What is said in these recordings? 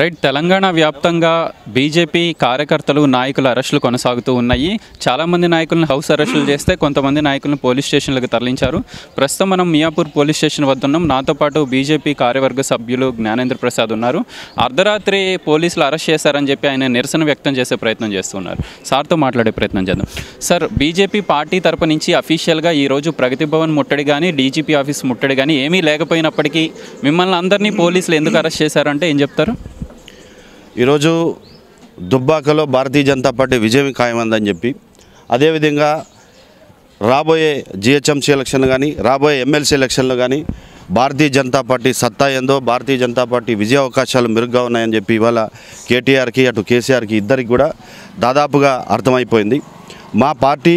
Right Telangana వ్యాప్తంగా BJP కార్యకర్తలు నాయకుల అరెస్టులు కొనసాగుతూ ఉన్నాయి. చాలామంది నాయకులను హౌస్ అరెస్టులు చేస్తే కొంతమంది నాయకులను పోలీస్ స్టేషన్లకు తరలించారు. ప్రస్తుతం మనం మియాపూర్ పోలీస్ స్టేషన్ వద్ద ఉన్నాం. నాతో పాటు బీజేపీ కార్యవర్గ సభ్యులు జ్ఞానేంద్ర ప్రసాద్ ఉన్నారు. అర్ధరాత్రి పోలీసులు అరెస్ట్ చేశారని చెప్పి ఆయన నిరసన వ్యక్తం చేసే ప్రయత్నం చేస్తున్నారు సార్తో మాట్లాడే ప్రయత్నం చేద్దాం. సార్ బీజేపీ పార్టీ తరపు నుంచి అఫీషియల్గా ఈరోజు ప్రగతి భవన్ ముట్టడి కానీ డీజీపీ ఆఫీస్ ముట్టడి కానీ ఏమీ లేకపోయినప్పటికీ మిమ్మల్ని అందరినీ పోలీసులు ఎందుకు అరెస్ట్ చేశారంటే ఏం చెప్తారు? ఈరోజు దుబ్బాకలో భారతీయ జనతా పార్టీ విజయం ఖాయమందని చెప్పి అదేవిధంగా రాబోయే జిహెచ్ఎంసీ ఎలక్షన్లు కానీ రాబోయే ఎమ్మెల్సీ ఎలక్షన్లు కానీ భారతీయ జనతా పార్టీ సత్తా ఏందో భారతీయ జనతా పార్టీ విజయ అవకాశాలు మెరుగ్గా ఉన్నాయని చెప్పి ఇవాళ కేటీఆర్కి అటు కేసీఆర్కి ఇద్దరికి కూడా దాదాపుగా అర్థమైపోయింది. మా పార్టీ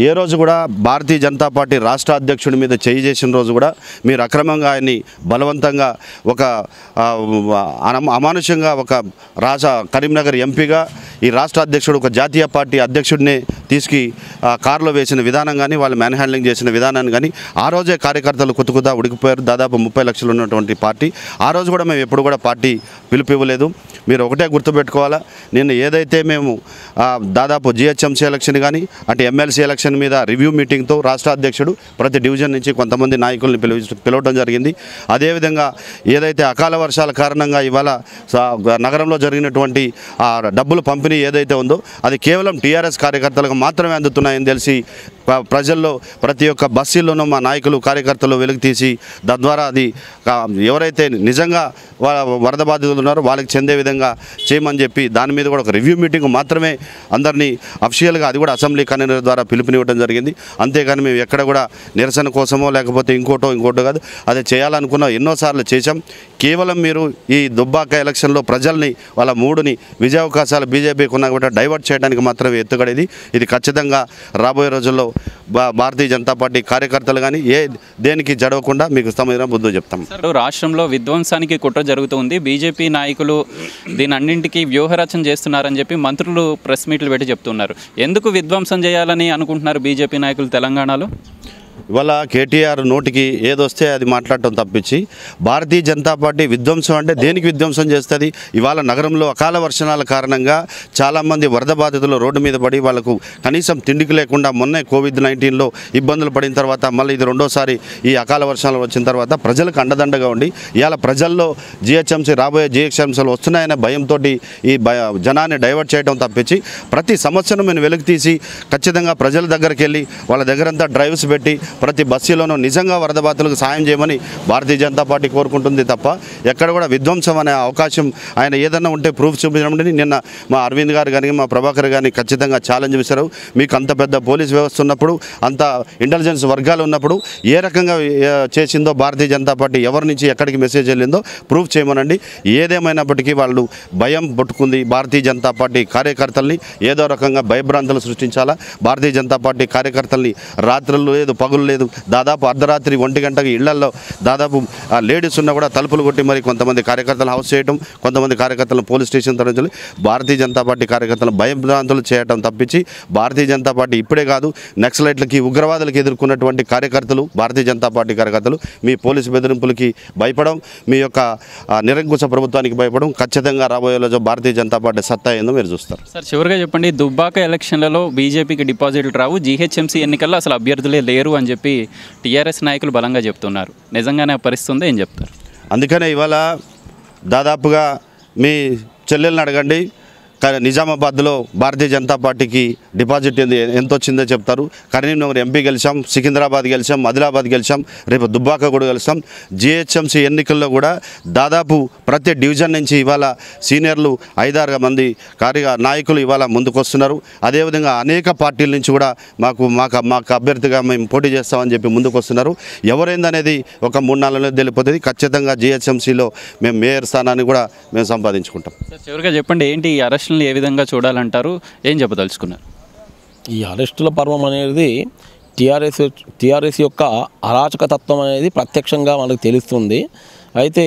ఏ రోజు కూడా భారతీయ జనతా పార్టీ రాష్ట్ర అధ్యక్షుడి మీద చేయి చేసిన రోజు కూడా మీరు అక్రమంగా ఆయన్ని బలవంతంగా ఒక అమానుషంగా ఒక రాజ కరీంనగర్ ఎంపీగా ఈ రాష్ట్ర అధ్యక్షుడు ఒక జాతీయ పార్టీ అధ్యక్షుడిని తీసుకు కారులో వేసిన విధానం కానీ వాళ్ళు మ్యాన్ హ్యాండ్లింగ్ చేసిన విధానాన్ని కానీ ఆ రోజే కార్యకర్తలు కుతుకుతా ఉడికిపోయారు. దాదాపు ముప్పై లక్షలు ఉన్నటువంటి పార్టీ. ఆ రోజు కూడా మేము ఎప్పుడు కూడా పార్టీ పిలుపు ఇవ్వలేదు. మీరు ఒకటే గుర్తుపెట్టుకోవాలా నిన్న ఏదైతే మేము దాదాపు జిహెచ్ఎంసీ ఎలక్షన్ కానీ అంటే ఎమ్మెల్సీ ఎలక్షన్ మీద రివ్యూ మీటింగ్తో రాష్ట్ర అధ్యక్షుడు ప్రతి డివిజన్ నుంచి కొంతమంది నాయకుల్ని పిలువ పిలవడం జరిగింది. అదేవిధంగా ఏదైతే అకాల వర్షాల కారణంగా ఇవాళ స- నగరంలో జరిగినటువంటి డబ్బులు పంపిణీ ఏదైతే ఉందో అది కేవలం టీఆర్ఎస్ కార్యకర్తలకు మాత్రమే అందుతున్నాయని తెలిసి ప్రజల్లో ప్రతి ఒక్క బస్సుల్లోనూ మా నాయకులు కార్యకర్తలు వెలుగు తీసి తద్వారా అది ఎవరైతే నిజంగా వరద బాధితులు ఉన్నారో వాళ్ళకి చెందే విధంగా చేయమని చెప్పి దాని మీద కూడా ఒక రివ్యూ మీటింగ్ మాత్రమే అందరినీ అఫీషియల్గా అది కూడా అసెంబ్లీ కన్వీనర్ ద్వారా పిలుపునివ్వడం జరిగింది. అంతేకాని మేము ఎక్కడ కూడా నిరసన కోసమో లేకపోతే ఇంకోటో ఇంకోటో కాదు అది చేయాలనుకున్న ఎన్నోసార్లు చేశాం. కేవలం మీరు ఈ దుబ్బాక ఎలక్షన్లో ప్రజల్ని వాళ్ళ మూడుని విజయావకాశాలు బీజేపీకి ఉన్న కూడా డైవర్ట్ చేయడానికి మాత్రమే ఎత్తుగడేది. ఇది ఖచ్చితంగా రాబోయే రోజుల్లో భా భారతీయ జనతా పార్టీ కార్యకర్తలు కానీ ఏ దేనికి జడవకుండా మీకు సమయం బుద్ధి చెప్తాం. సార్ రాష్ట్రంలో విధ్వంసానికి కుట్ర జరుగుతుంది. బీజేపీ నాయకులు దీని అన్నింటికీ వ్యూహరచన చేస్తున్నారని చెప్పి మంత్రులు ప్రెస్ మీట్లు పెట్టి చెప్తున్నారు. ఎందుకు విధ్వంసం చేయాలని అనుకుంటున్నారు బీజేపీ నాయకులు తెలంగాణలో? ఇవాళ కేటీఆర్ నోటికి ఏదొస్తే అది మాట్లాడటం తప్పించి భారతీయ జనతా పార్టీ విధ్వంసం అంటే దేనికి విధ్వంసం చేస్తుంది? ఇవాళ నగరంలో అకాల వర్షాల కారణంగా చాలామంది వరద బాధితులు రోడ్డు మీద పడి వాళ్ళకు కనీసం తిండికి లేకుండా మొన్నే కోవిడ్ నైన్టీన్లో ఇబ్బందులు పడిన తర్వాత మళ్ళీ ఇది రెండోసారి ఈ అకాల వర్షాలు వచ్చిన తర్వాత ప్రజలకు అండదండగా ఉండి ఇవాళ ప్రజల్లో జిహెచ్ఎంసీ రాబోయే జిహెచ్ఎంసీలు వస్తున్నాయనే భయంతో ఈ భయ జనాన్ని డైవర్ట్ చేయడం తప్పించి ప్రతి సమస్యను మేము వెలుగు తీసి ఖచ్చితంగా ప్రజల దగ్గరికి వెళ్ళి వాళ్ళ దగ్గరంతా డ్రైవ్స్ పెట్టి ప్రతి బస్సులోనూ నిజంగా వరద బాధితులకు సాయం చేయమని భారతీయ జనతా పార్టీ కోరుకుంటుంది తప్ప ఎక్కడ కూడా విధ్వంసం అనే అవకాశం ఆయన ఏదన్నా ఉంటే ప్రూఫ్ చూపించడం నిన్న మా అరవింద్ గారు కానీ మా ప్రభాకర్ గారిని ఖచ్చితంగా ఛాలెంజ్ చేశారు. మీకు అంత పెద్ద పోలీస్ వ్యవస్థ ఉన్నప్పుడు అంత ఇంటెలిజెన్స్ వర్గాలు ఉన్నప్పుడు ఏ రకంగా చేసిందో భారతీయ జనతా పార్టీ ఎవరి నుంచి ఎక్కడికి మెసేజ్ వెళ్ళిందో ప్రూఫ్ చేయమనండి. ఏదేమైనప్పటికీ వాళ్ళు భయం పట్టుకుంది భారతీయ జనతా పార్టీ కార్యకర్తల్ని. ఏదో రకంగా భయభ్రాంతులు సృష్టించాలా? భారతీయ జనతా పార్టీ కార్యకర్తల్ని రాత్రులు లేదు పగులు లేదు. దాదాపు అర్ధరాత్రి ఒంటి గంటకి ఇళ్ళలో దాదాపు ఆ లేడీస్ ఉన్నా కూడా తలుపులు కొట్టి మరి కొంతమంది కార్యకర్తలు హౌస్ చేయడం కొంతమంది కార్యకర్తలను పోలీస్ స్టేషన్ తరలించాలి భారతీయ జనతా పార్టీ కార్యకర్తలను భయభ్రాంతులు చేయడం తప్పించి భారతీయ జనతా పార్టీ ఇప్పుడే కాదు నక్సలైట్లకి ఉగ్రవాదులకు ఎదుర్కొన్నటువంటి కార్యకర్తలు భారతీయ జనతా పార్టీ కార్యకర్తలు మీ పోలీసు బెదిరింపులకి భయపడం మీ యొక్క నిరంకుశ ప్రభుత్వానికి భయపడం ఖచ్చితంగా రాబోయే రోజు భారతీయ జనతా పార్టీ సత్తా ఏందో మీరు చూస్తారు. సార్ చివరిగా చెప్పండి దుబ్బాక ఎలక్షన్లలో బీజేపీకి డిపాజిట్లు రావు జీహెచ్ఎంసీ ఎన్నికల్లో అసలు అభ్యర్థులే లేరు అని చెప్పి టీఆర్ఎస్ నాయకులు బలంగా చెప్తున్నారు. నిజంగానే ఆ పరిస్థితి ఏం చెప్తారు? అందుకనే ఇవాళ దాదాపుగా మీ చెల్లెల్ని అడగండి. నిజామాబాద్లో భారతీయ జనతా పార్టీకి డిపాజిట్ ఎంత వచ్చిందో చెప్తారు. కరీంనగర్ ఎంపీ గెలిచాం సికింద్రాబాద్ గెలిచాం ఆదిలాబాద్ గెలిచాం రేపు దుబ్బాక కూడా గెలిచాం జిహెచ్ఎంసీ ఎన్నికల్లో కూడా దాదాపు ప్రతి డివిజన్ నుంచి ఇవాళ సీనియర్లు ఐదారు మంది కార్య నాయకులు ఇవాళ ముందుకు వస్తున్నారు అదేవిధంగా అనేక పార్టీల నుంచి కూడా మాకు మాకు మాకు అభ్యర్థిగా మేము పోటీ చేస్తామని చెప్పి ముందుకు వస్తున్నారు ఎవరైందనేది ఒక మూడు నాలుగు తెలిపోతుంది ఖచ్చితంగా జిహెచ్ఎంసీలో మేము మేయర్ స్థానాన్ని కూడా మేము సంపాదించుకుంటాం. సార్ చివరిగా చెప్పండి ఏంటి ఈ అరెస్టులను ఏ విధంగా చూడాలంటారు? ఏం చెప్పదలుచుకున్నారు? ఈ అరెస్టుల పర్వం అనేది టీఆర్ఎస్ టీఆర్ఎస్ యొక్క అరాచక తత్వం అనేది ప్రత్యక్షంగా మనకు తెలుస్తుంది. అయితే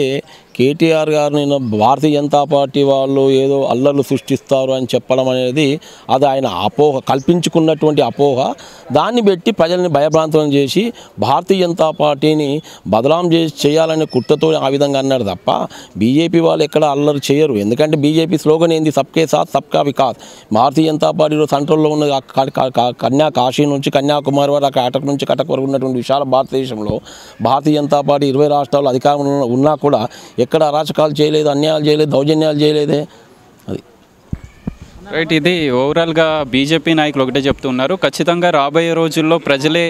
కేటీఆర్ గారిని భారతీయ జనతా పార్టీ వాళ్ళు ఏదో అల్లర్లు సృష్టిస్తారు అని చెప్పడం అనేది అది ఆయన అపోహ కల్పించుకున్నటువంటి అపోహ. దాన్ని పెట్టి ప్రజల్ని భయభ్రాంతం చేసి భారతీయ జనతా పార్టీని బదలాం చేసి చేయాలనే కుట్రతో ఆ విధంగా అన్నాడు తప్ప బీజేపీ వాళ్ళు ఎక్కడ అల్లరి చేయరు. ఎందుకంటే బీజేపీ స్లోగన్ ఏంది? సబ్కే సాత్ సబ్కా వికాస్. భారతీయ జనతా పార్టీలో సెంట్రల్లో ఉన్న కన్యా కాశీ నుంచి కన్యాకుమారి వరకు ఆ నుంచి కటక్ వరకు ఉన్నటువంటి విశాల భారతదేశంలో భారతీయ జనతా పార్టీ ఇరవై రాష్ట్రాల్లో అధికారంలో ఉన్నా కూడా ఎక్కడ అరాచకాలు చేయలేదు అన్యాయాలు చేయలేదు దౌర్జన్యాలు చేయలేదే. అది. రైట్ ఇది ఓవరాల్గా బీజేపీ నాయకులు ఒకటే చెప్తున్నారు. ఖచ్చితంగా రాబోయే రోజుల్లో ప్రజలే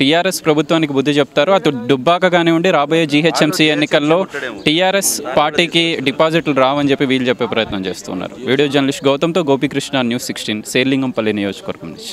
టీఆర్ఎస్ ప్రభుత్వానికి బుద్ధి చెప్తారు. అటు దుబ్బాక కానివ్వండి రాబోయే జీహెచ్ఎంసీ ఎన్నికల్లో టీఆర్ఎస్ పార్టీకి డిపాజిట్లు రావని చెప్పి వీళ్ళు చెప్పే ప్రయత్నం చేస్తున్నారు. వీడియో జర్నలిస్ట్ గౌతమ్తో గోపికృష్ణ న్యూస్ సిక్స్టీన్ సేర్లింగంపల్లి నియోజకవర్గం నుంచి.